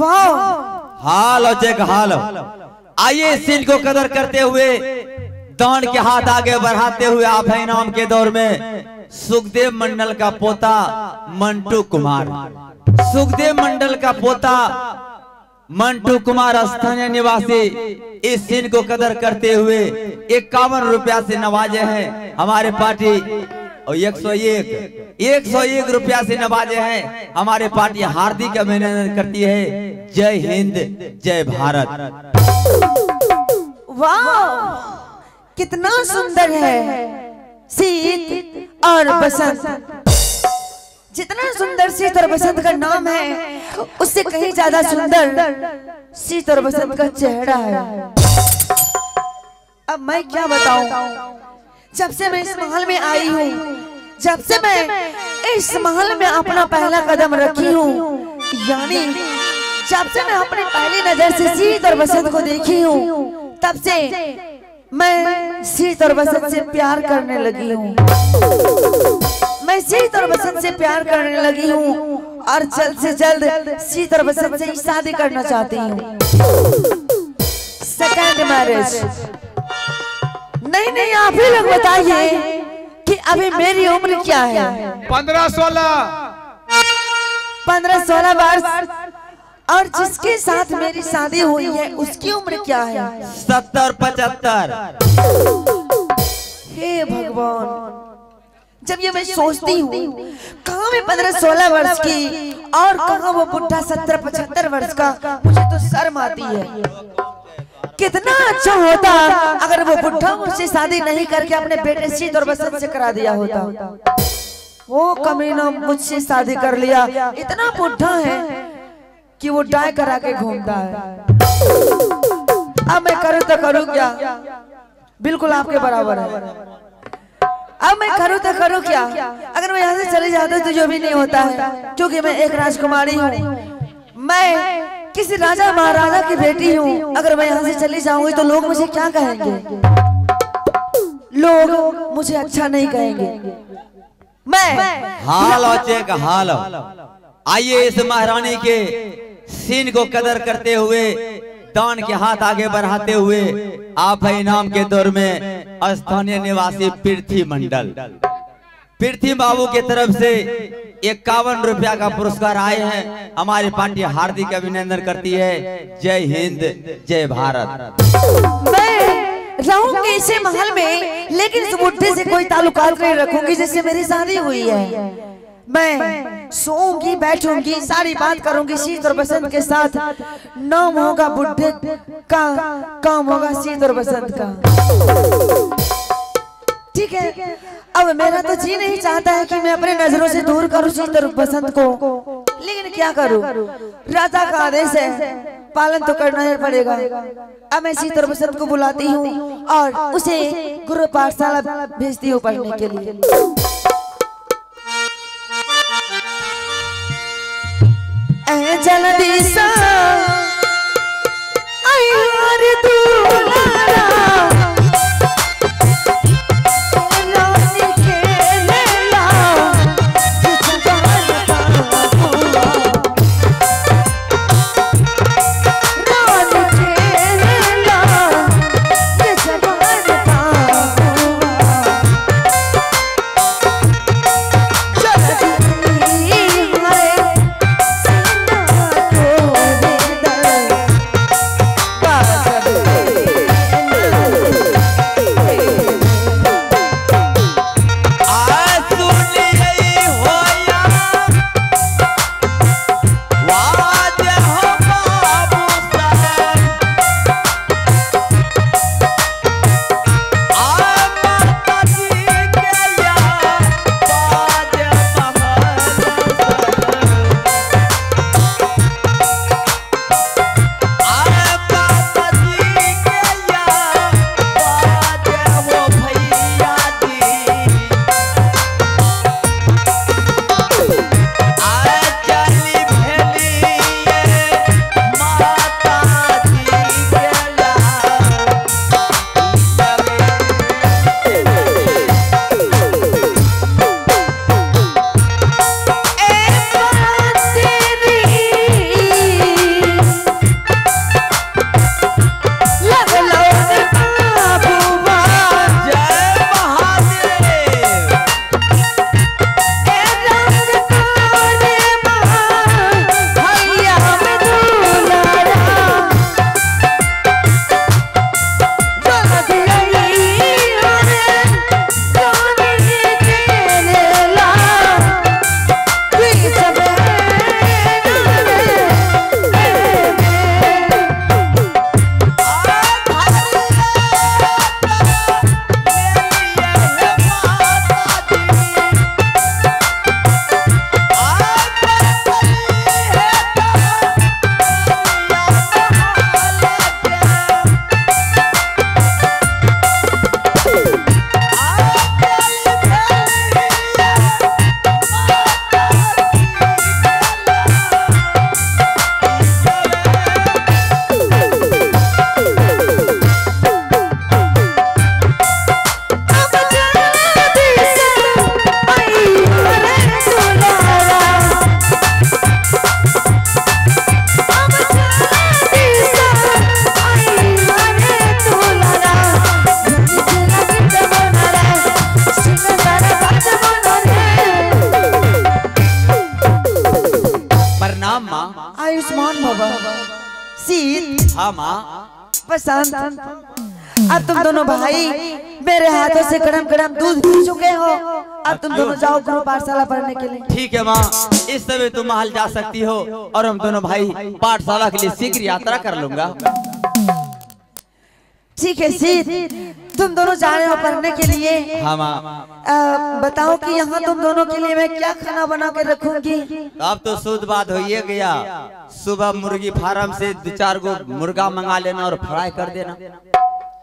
हाल और जग हाल। आइए इस सीन को कदर करते हुए दान के हाथ आगे बढ़ाते हुए आप है इनाम के दौर में, सुखदेव मंडल का पोता मंटू कुमार। सुखदेव मंडल का पोता मंटू कुमार स्थानीय निवासी, इस सीन को कदर करते हुए इक्यावन रुपया से नवाजे हैं हमारे पार्टी और एक सौ एक। एक सौ एक रुपया से नवाजे हैं। हमारे पार्टी हार्दिक अभिनंदन करती है। जय हिंद जय भारत। वाह! कितना सुंदर है। शीत और बसंत। जितना सुंदर शीत और बसंत का नाम है उससे कहीं ज़्यादा सुंदर शीत और बसंत का चेहरा है। अब मैं क्या बताऊँ? जब से मैं इस महल में आई हूँ जब से मैं इस महल में अपना पहला कदम रखी हूँ, यानी जब से मैं अपने पहली नज़र से शीत और बसंत को देखी हूँ, तब से मैं शीत और बसंत से प्यार करने लगी हूँ। मैं शीत और बसंत से प्यार करने लगी हूँ और जल्द से जल्द शीत और बसंत से शादी करना चाहती हूँ। सेकेंड मैरिज नहीं नहीं, आप ही लोग बताइए। अभी मेरी उम्र क्या है? पंद्रह सोलह। पंद्रह सोलह वर्ष। और जिसके साथ मेरी शादी हुई है उसकी उम्र क्या है? सत्तर पचहत्तर। हे भगवान। जब ये मैं सोचती हूँ कहाँ मैं पंद्रह सोलह वर्ष की? और कहाँ वो बुढ़ा सत्तर पचहत्तर वर्ष का? मुझे तो शर्म आती है। कितना अच्छा होता। अगर वो बुढ़ा मुझसे शादी नहीं करके अपने बेटे शीत और बसंत से करा दिया होता। वो कमीना मुझसे शादी कर लिया। इतना बुढ़ा है कि वो डाय करा के घूमता है। अब मैं करूँ तो करूँ क्या? बिल्कुल आपके बराबर है। अब मैं करूँ तो करूँ क्या? अगर मैं यहाँ से चले जाता तो जो भी नहीं होता है क्योंकि मैं एक राजकुमारी हूँ। मैं किसी राजा महाराजा की बेटी हूँ। अगर मैं यहाँ से चली जाऊँगी तो लोग मुझे क्या कहेंगे? लोग मुझे अच्छा नहीं कहेंगे। मैं हाल और चेक हाल। आइए इस महारानी के सीन को कदर करते हुए दान के हाथ आगे बढ़ाते हुए आप इनाम के दौर में स्थानीय निवासी पृथ्वी मंडल। पृथ्वी बाबू की तरफ़ से इक्यावन रुपया का पुरस्कार आए हैं। हमारी पार्टी हार्दिक अभिनंदन करती है। जय हिंद, जय भारत। रहूँगी इसे महल में, लेकिन बुढ़े से कोई ताल्लुकात नहीं रखूँगी जिससे मेरी शादी हुई है। मैं सोऊँगी, बैठूँगी, सारी बात करूँगी शीत और बसंत के साथ। नाम होगा बुढ़े का, काम होगा शीत और बसंत का। ठीक है। अब मेरा तो जी नहीं चाहता है कि मैं अपने नज़रों से दूर करूँ शीत और बसंत को। लेकिन क्या करूँ? राजा का आदेश है पालन तो करना ही पड़ेगा। अब मैं शीत और बसंत को बुलाती हूँ और उसे गुरु पाठशाला भेजती हूँ पढ़ने के लिए। जल्दी सा शीत पसंद माँ बसंत अब तुम दोनों भाई मेरे हाथों से कड़म कड़म दूध पी चुके हो। अब तुम दोनों जाओ गुरु पाठशाला पढ़ने के लिए। ठीक है माँ इस समय तुम महल जा सकती हो और हम दोनों भाई पाठशाला के लिए शीघ्र यात्रा कर लूँगा। ठीक है शीत तुम दोनों जा रहे हो पढ़ने के लिए। हाँ आ, बताओ कि यहाँ तुम दोनों के लिए मैं क्या खाना बना के रखूँगी? अब तो शुद्ध बात हो ही गया। सुबह मुर्गी फार्म से दो चार गो मुर्गा मंगा लेना और फ्राई कर देना।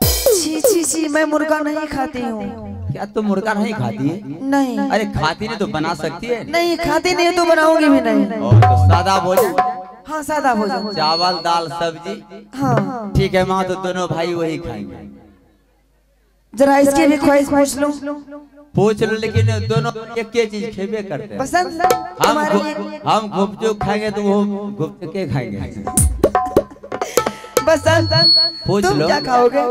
छी छी छी मैं मुर्गा नहीं खाती हूँ। क्या तुम मुर्गा नहीं खाती है? नहीं। अरे खाती नहीं तो बना सकती है। नहीं खाती नहीं तो बनाऊँगी भी नहीं। और तो सादा भोजन। हाँ सादा भोजन। चावल दाल सब्ज़ी। हाँ। ठीक है माँ तो दोनों भाई वही खाएँगे। जरा इसकी भी ख्वाहिश पूछ लूँ। पूछ लो। लेकिन दोनों एक के चीज़ खेबे करते हैं। पसंद हम हम गुपचुप खाएँगे तो वो गुपचुप के खाएँगे। पसंद पूछ लो। क्या खाओगे?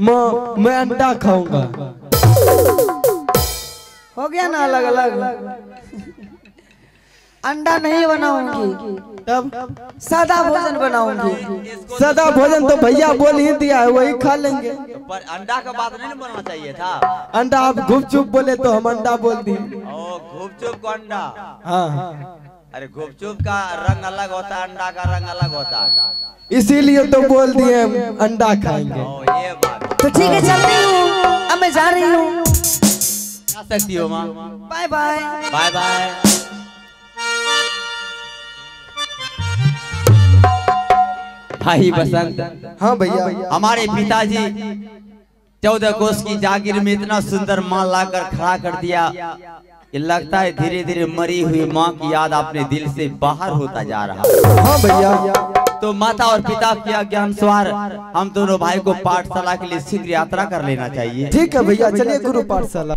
माँ मैं अंडा खाऊँगा। हो गया ना अलग अलग अंडा नहीं बनाऊँगी। तब सादा भोजन बनाऊँगी। सदा भोजन तो भैया बोल ही दिया है वही खा लेंगे। पर अंडा का बात नहीं बोलना चाहिए था। अंडा आप गुपचुप बोले तो हम अंडा बोल दिए ओ गुपचुप को अंडा? हाँ। अरे गुपचुप का रंग अलग होता है अंडा का रंग अलग होता। है इसीलिए तो बोल दिए हम अंडा खाएँगे। ओ ये बात। तो ठीक है चलती हूँ। अब मैं जा रही हूँ। सकती हो माँ। Bye bye. Bye bye. भाई बसंत। हाँ भैया। हमारे पिताजी चौदह कोस की जागीर में इतना सुंदर माँ लाकर खड़ा कर दिया ये लगता है धीरे धीरे मरी हुई माँ की याद अपने दिल से बाहर होता जा रहा। हाँ भैया। तो माता और पिता के आज्ञा अनुसार हम दोनों भाई को पाठशाला के लिए शीघ्र यात्रा कर लेना चाहिए। ठीक है भैया चलिए गुरु पाठशाला।